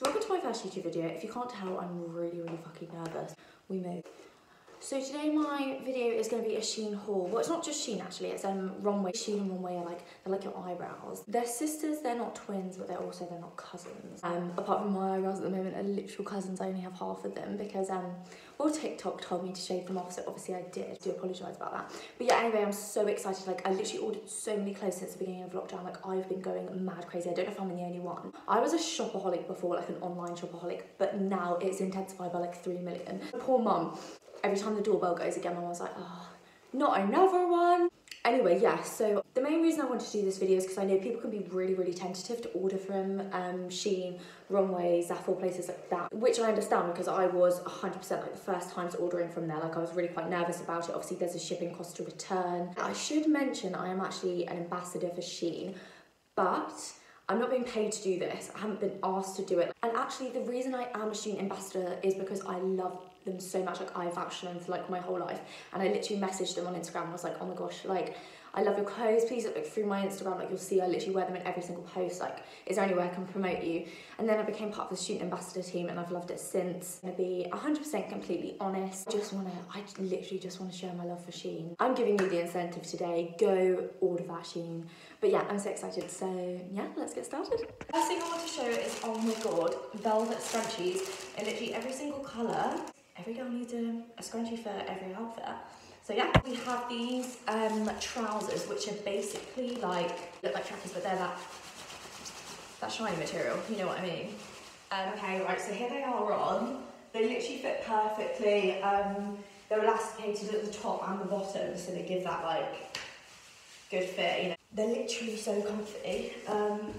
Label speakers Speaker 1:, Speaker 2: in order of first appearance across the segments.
Speaker 1: So welcome to my first YouTube video. If you can't tell, I'm really, really fucking nervous. We move. So today my video is going to be a Shein haul. Well, it's not just Shein actually, it's um Romwe. Shein and Romwe are like, they're like your eyebrows. They're sisters, they're not twins, but they're also, they're not cousins. Um, apart from my eyebrows at the moment are literal cousins, I only have half of them because, um, well, TikTok told me to shave them off, so obviously I did. I do apologise about that. But yeah, anyway, I'm so excited. Like, I literally ordered so many clothes since the beginning of lockdown. Like, I've been going mad crazy. I don't know if I'm the only one. I was a shopaholic before, like an online shopaholic, but now it's intensified by like 3 million. Poor mum every time the doorbell goes again, my was like, oh, not another one. Anyway, yeah, so the main reason I wanted to do this video is because I know people can be really, really tentative to order from um, Shein, Romwe, Zaful, places like that, which I understand because I was 100% like the first times ordering from there, like I was really quite nervous about it. Obviously, there's a shipping cost to return. I should mention I am actually an ambassador for Shein, but I'm not being paid to do this. I haven't been asked to do it. And actually, the reason I am a Shein ambassador is because I love them so much. Like, I've vouched for them for like my whole life. And I literally messaged them on Instagram. I was like, oh my gosh, like, I love your clothes. Please look through my Instagram. Like, you'll see I literally wear them in every single post. Like, is there any way I can promote you? And then I became part of the Shein ambassador team and I've loved it since. I'm gonna be 100% completely honest. I just wanna, I literally just wanna share my love for Shein. I'm giving you the incentive today. Go order that Shein. But yeah, I'm so excited. So yeah, let's get started. First thing I want to show is, oh my god, velvet scrunchies in literally every single colour. Every girl needs a, a scrunchie for every outfit. So yeah, we have these um, trousers, which are basically like, look like trackers, but they're that, that shiny material, you know what I mean? Um, okay, right, so here they are on. They literally fit perfectly. Um, they're elasticated at the top and the bottom, so they give that like good fit, you know. They're literally so comfy. Um,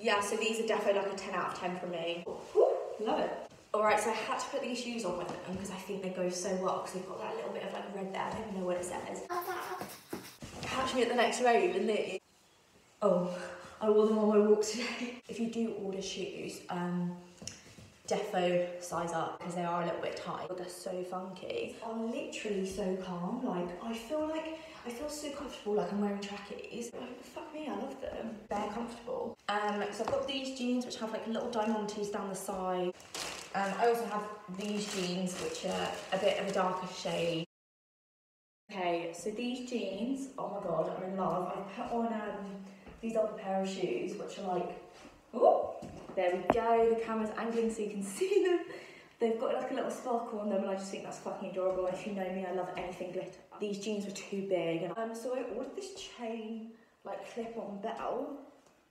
Speaker 1: yeah, so these are definitely like a 10 out of 10 for me. Whew, love it. Alright, so I had to put these shoes on with them because I think they go so well because they've got that little bit of like red there. I don't even know what it says. Catch me at the next rave and they... Oh, I wore them on my walk today. if you do order shoes, um, defo size up because they are a little bit tight. But they're so funky. I'm literally so calm. Like, I feel like I feel so comfortable, like I'm wearing trackies. Like, fuck me, I love them. They're comfortable. Um, so I've got these jeans which have like little diamantes down the side. Um, I also have these jeans which are a bit of a darker shade. Okay, so these jeans, oh my god, I'm in love. I put on um, these other pair of shoes which are like, oh, there we go. The camera's angling so you can see them. They've got like a little sparkle on them and I just think that's fucking adorable. If you know me, I love anything glitter. These jeans were too big. And um, so I ordered this chain, like clip-on belt,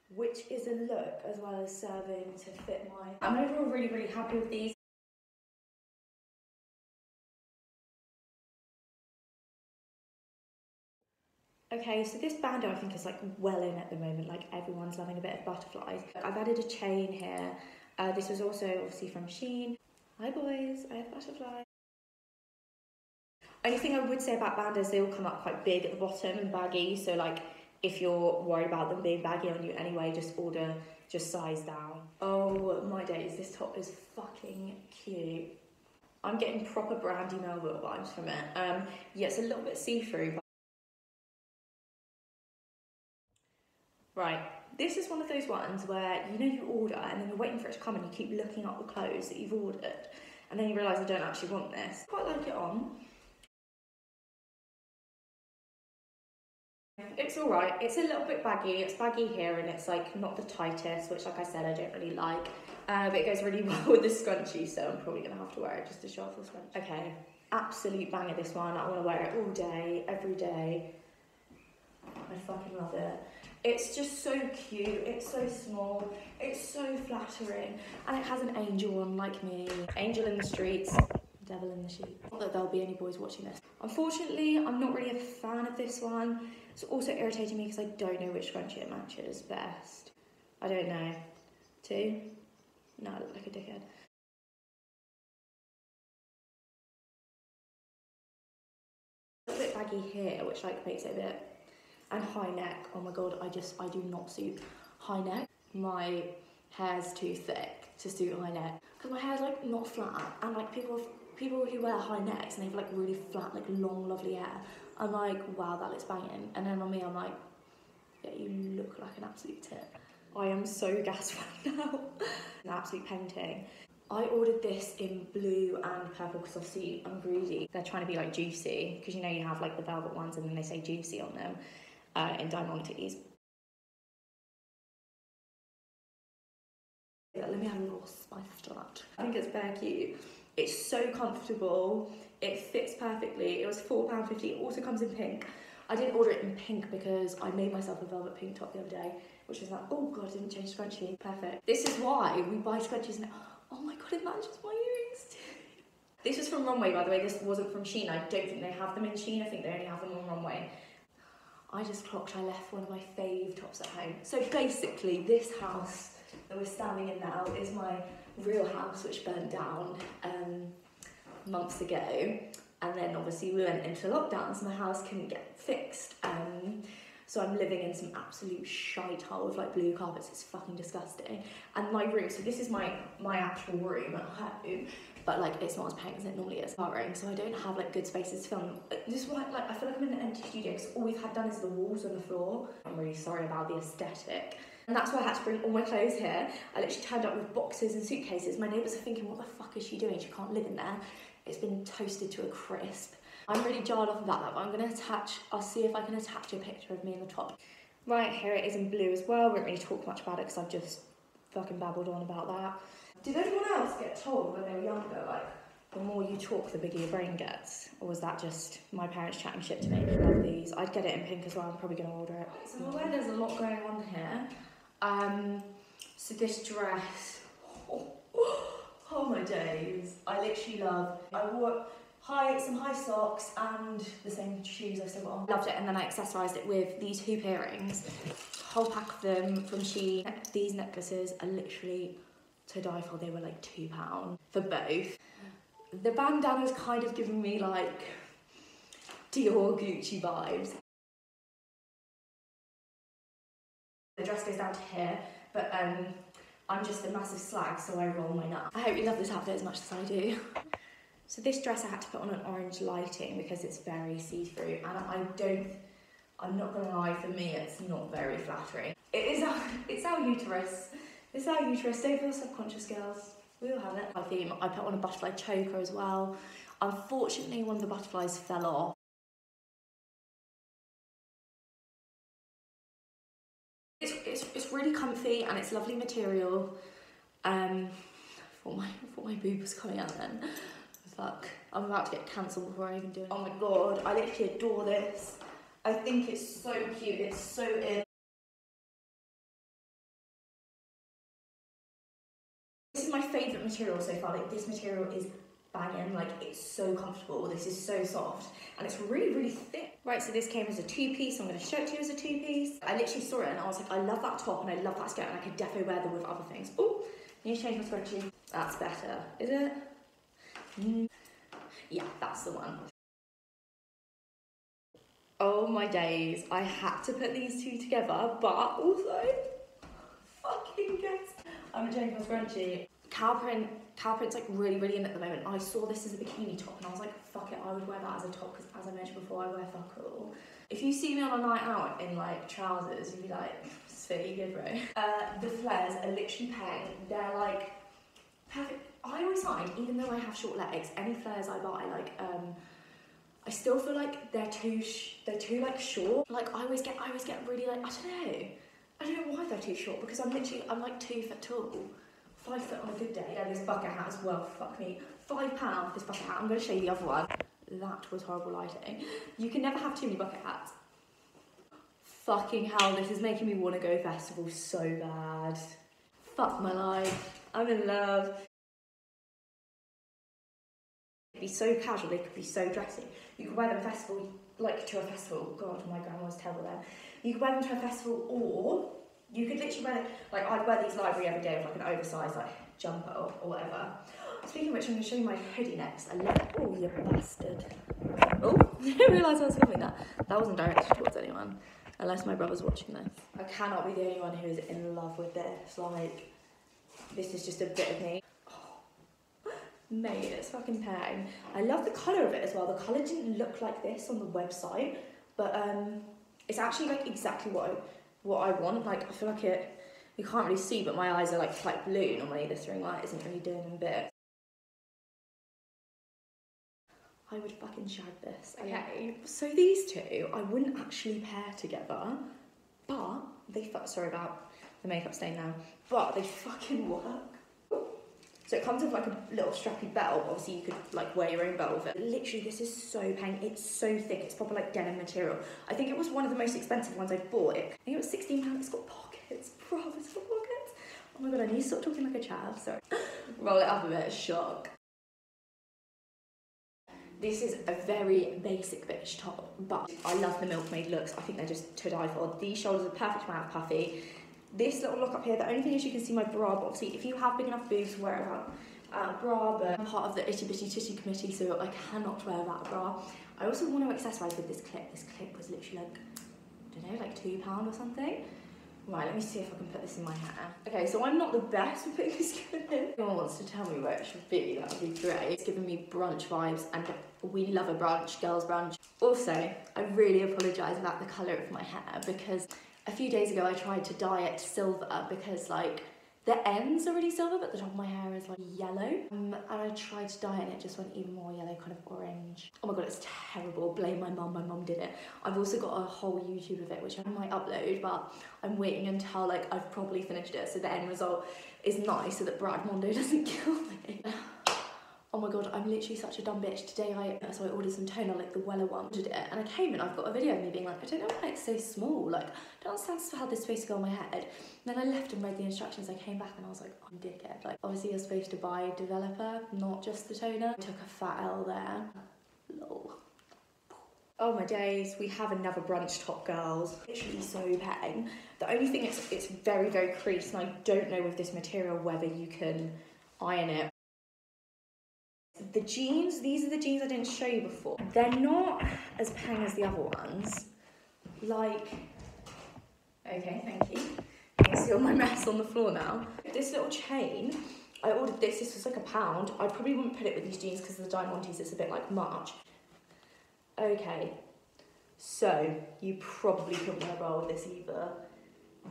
Speaker 1: which is a look as well as serving to fit my... I'm overall really, really happy with these. Okay, so this bandeau I think is like well in at the moment, like everyone's loving a bit of butterflies. I've added a chain here. Uh, this was also obviously from Shein. Hi boys, I have butterflies. Only thing I would say about bandeaus, they all come up quite big at the bottom and baggy, so like if you're worried about them being baggy on you anyway, just order, just size down. Oh my days, this top is fucking cute. I'm getting proper Brandy Melville vibes from it. Um, yeah, it's a little bit see-through. Right, this is one of those ones where you know you order and then you're waiting for it to come and you keep looking up the clothes that you've ordered and then you realise I don't actually want this. Quite like it on. It's alright, it's a little bit baggy, it's baggy here and it's like not the tightest, which like I said I don't really like. But it goes really well with the scrunchie, so I'm probably going to have to wear it just to show off the scrunchie. Okay, absolute banger this one. I want to wear it all day, every day. I fucking love it. It's just so cute, it's so small, it's so flattering, and it has an angel on like me. Angel in the streets, devil in the sheep. Not that there'll be any boys watching this. Unfortunately, I'm not really a fan of this one. It's also irritating me because I don't know which scrunchie it matches best. I don't know. Two? No, I look like a dickhead. A bit baggy here, which like makes it a bit and high neck. Oh my god, I just I do not suit high neck. My hair's too thick to suit high neck because my hair's like not flat and like people people who wear high necks and they've like really flat like long lovely hair. I'm like wow that looks banging and then on me I'm like yeah you look like an absolute tit. I am so gassed right now. An absolute painting. I ordered this in blue and purple because obviously I'm greedy. They're trying to be like juicy because you know you have like the velvet ones and then they say juicy on them uh, in Diamantes. Let me have a little spice to that. I think it's very cute. It's so comfortable. It fits perfectly. It was £4.50. It also comes in pink. I didn't order it in pink because I made myself a velvet pink top the other day, which was like, oh god, I didn't change scrunchie. Perfect. This is why we buy scrunchies now. Oh my god, it matches my earrings This was from Romwe, by the way. This wasn't from Shein. I don't think they have them in Shein. I think they only have them on Romwe. I just clocked I left one of my fave tops at home. So basically, this house that we're standing in now is my real house, which burnt down um, months ago. And then obviously we went into lockdown, so my house couldn't get fixed. Um, so I'm living in some absolute shite hole with like blue carpets. It's fucking disgusting. And my room, so this is my my actual room at home, but like it's not as paying as it normally is. Room, so I don't have like good spaces to film. Uh, this is like I feel like I'm in an empty studio because all we've had done is the walls and the floor. I'm really sorry about the aesthetic. And that's why I had to bring all my clothes here. I literally turned up with boxes and suitcases. My neighbours are thinking, what the fuck is she doing? She can't live in there. It's been toasted to a crisp. I'm really jarred off about that, but I'm going to attach, I'll see if I can attach a picture of me in the top. Right, here it is in blue as well. We won't really talk much about it because I've just fucking babbled on about that. Did anyone else get told when they were younger, like, the more you talk, the bigger your brain gets? Or was that just my parents chatting shit to me? Love these. I'd get it in pink as well. I'm probably going to order it. So I'm aware there's a lot going on here. Um, so this dress, oh, oh my days. I literally love, I wore high, some high socks and the same shoes I still got on. Loved it and then I accessorised it with these hoop earrings. Whole pack of them from Shein. These necklaces are literally to die for. They were like £2 for both. The bandana's kind of giving me like Dior Gucci vibes. The dress goes down to here, but um, I'm just a massive slag, so I roll my nut. I hope you love this outfit as much as I do. So this dress I had to put on an orange lighting because it's very see-through and I don't, I'm not gonna lie, for me it's not very flattering. It is our, it's our uterus. It's our uterus, don't feel subconscious girls. We all have it. My theme, I put on a butterfly choker as well. Unfortunately, one of the butterflies fell off. It's, it's, it's really comfy and it's lovely material. Um, for my, for my boob was coming out then. Fuck. I'm about to get cancelled before I even do it. Oh my god, I literally adore this. I think it's so cute, it's so in. This is my favourite material so far. Like this material is banging, like it's so comfortable. This is so soft and it's really, really thick. Right, so this came as a two-piece. I'm gonna show it to you as a two-piece. I literally saw it and I was like, I love that top and I love that skirt and I could definitely wear them with other things. Oh, need to change my scrunchie. That's better, is it? Mm. Yeah, that's the one. Oh my days, I had to put these two together, but also, fucking guess. I'm a Jane scrunchie. Cow print, cow print's like really, really in at the moment. I saw this as a bikini top and I was like, fuck it, I would wear that as a top because as I mentioned before, I wear fuck all. If you see me on a night out in like trousers, you'd be like, it's good, bro. Uh, the flares are literally paying. They're like perfect I always find, even though I have short legs, any flares I buy, like, um, I still feel like they're too, they're too like short. Like I always get, I always get really like, I don't know, I don't know why they're too short because I'm literally, I'm like two foot tall, five foot on a good day. Yeah, this bucket hat as well. Fuck me, five pound for this bucket hat. I'm gonna show you the other one. That was horrible lighting. You can never have too many bucket hats. Fucking hell, this is making me want to go festival so bad. Fuck my life. I'm in love be so casual, they could be so dressy. You could wear them festival, like to a festival. God, my grandma was terrible then. You could wear them to a festival, or you could literally wear, like I'd wear these library every day with like an oversized like jumper or, or whatever. Speaking of which, I'm going to show you my hoodie next. I love it. Oh, you bastard. Oh, I didn't realise I was filming that. That wasn't directed towards anyone, unless my brother's watching this. I cannot be the only one who is in love with this. Like, this is just a bit of me. Mate, it's fucking pang. I love the colour of it as well. The colour didn't look like this on the website, but um, it's actually like exactly what I, what I want. Like I feel like it, You can't really see, but my eyes are like quite blue. Normally this ring light isn't really doing them a bit. I would fucking shag this. Okay, so these two I wouldn't actually pair together, but they fuck. Sorry about the makeup stain now, but they fucking work. So it comes with like a little strappy belt. Obviously, you could like wear your own belt with it. Literally, this is so pain. It's so thick. It's proper like denim material. I think it was one of the most expensive ones I bought. It. I think it was sixteen pounds. It's got pockets. Bro, it's got pockets. Oh my god, I need to stop talking like a chav. Sorry. Roll it up a bit. Shock. This is a very basic bitch top, but I love the milkmaid looks. I think they're just to die for. These shoulders are perfect amount of puffy this little look up here, the only thing is you can see my bra, but obviously if you have big enough boobs wear a uh, bra, but I'm part of the itty bitty titty committee, so I cannot wear that bra. I also want to accessorise with this clip. This clip was literally like, I don't know, like two pound or something. Right, let me see if I can put this in my hair. Okay, so I'm not the best at putting this clip in. If anyone wants to tell me where it should be, that would be great. It's giving me brunch vibes, and we love a brunch, girls brunch. Also, I really apologise about the colour of my hair, because a few days ago I tried to dye it silver because like the ends are really silver but the top of my hair is like yellow. Um, and I tried to dye it and it just went even more yellow kind of orange. Oh my god it's terrible. Blame my mum. My mum did it. I've also got a whole YouTube of it which I might upload but I'm waiting until like I've probably finished it so the end result is nice so that Brad Mondo doesn't kill me oh my god, I'm literally such a dumb bitch. Today I, so I ordered some toner, like the Wella one, did it, and I came and I've got a video of me being like, I don't know why it's so small, like, I don't understand how this is supposed to go on my head. And then I left and read the instructions, I came back and I was like, I'm oh, dickhead. Like, obviously you're supposed to buy developer, not just the toner. I took a fat L there. Lol. Oh my days, we have another brunch top, girls. Literally so paying. The only thing is, it's very, very creased, and I don't know with this material whether you can iron it the jeans, these are the jeans I didn't show you before. They're not as pang as the other ones. Like, okay, thank you. You can see all my mess on the floor now. This little chain, I ordered this, this was like a pound. I probably wouldn't put it with these jeans because the Diamantes is a bit like much. Okay, so you probably couldn't wear a bra with this either.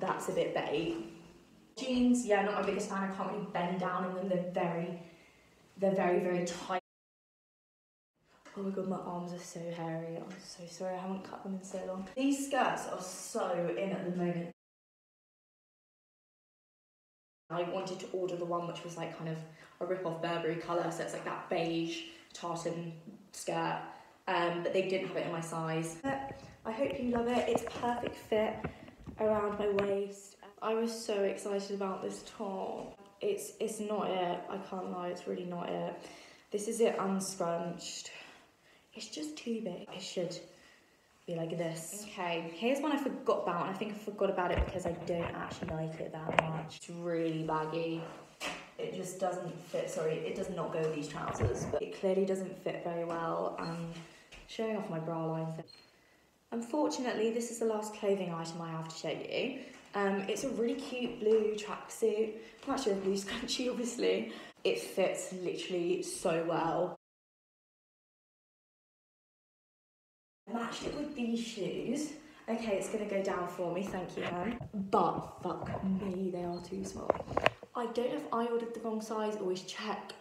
Speaker 1: That's a bit bait. Jeans, yeah, not my biggest fan. I can't really bend down in them. They're very they're very, very tight. Oh my god, my arms are so hairy. I'm so sorry, I haven't cut them in so long. These skirts are so in at the moment. I wanted to order the one which was like kind of a rip-off Burberry colour, so it's like that beige tartan skirt, um, but they didn't have it in my size. I hope you love it. It's perfect fit around my waist. I was so excited about this top it's it's not it. I can't lie, it's really not it. This is it unscrunched. It's just too big. It should be like this. Okay, here's one I forgot about, and I think I forgot about it because I don't actually like it that much. It's really baggy. It just doesn't fit, sorry, it does not go with these trousers, but it clearly doesn't fit very well, and showing off my bra line. Unfortunately, this is the last clothing item I have to show you. Um, it's a really cute blue tracksuit. I'm actually a blue scrunchie, obviously. It fits literally so well. Matched it with these shoes. Okay, it's gonna go down for me, thank you, man. But fuck me, they are too small. I don't know if I ordered the wrong size, always check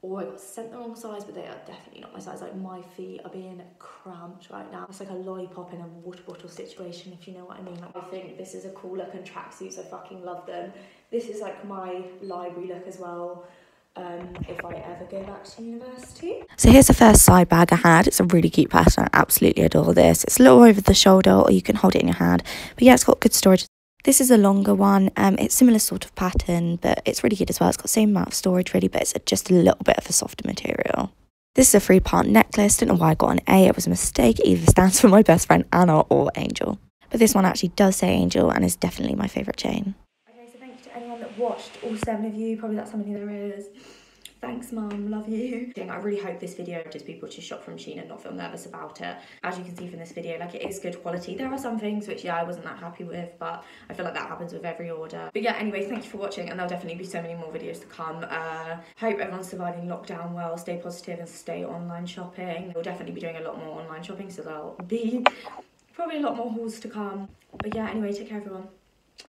Speaker 1: or I got sent the wrong size, but they are definitely not my size. Like my feet are being cramped right now. It's like a lollipop in a water bottle situation, if you know what I mean. Like, I think this is a cool look and tracksuits, I fucking love them. This is like my library look as well. Um, if I ever go back to university.
Speaker 2: So here's the first side bag I had. It's a really cute pattern. I absolutely adore this. It's a little over the shoulder or you can hold it in your hand. But yeah, it's got good storage. This is a longer one. Um, it's similar sort of pattern, but it's really good as well. It's got the same amount of storage really, but it's just a little bit of a softer material. This is a three part necklace. Don't know why I got an A. It was a mistake. It either stands for my best friend Anna or Angel. But this one actually does say Angel and is definitely my favourite chain.
Speaker 1: Okay, so thank you to anyone that watched, all seven of you. Probably that's how many there is. Thanks, mum. Love you. I really hope this video just people to shop from Shein and not feel nervous about it. As you can see from this video, like it is good quality. There are some things which, yeah, I wasn't that happy with, but I feel like that happens with every order. But yeah, anyway, thank you for watching, and there'll definitely be so many more videos to come. Uh, hope everyone's surviving lockdown well. Stay positive and stay online shopping. We'll definitely be doing a lot more online shopping, so there'll be probably a lot more hauls to come. But yeah, anyway, take care, everyone.